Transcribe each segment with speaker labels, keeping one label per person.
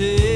Speaker 1: say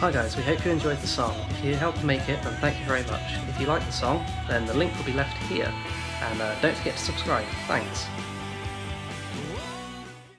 Speaker 1: Hi guys, we hope you enjoyed the song. If you helped make it, then thank you very much. If you like the song, then the link will be left here. And uh, don't forget to subscribe. Thanks.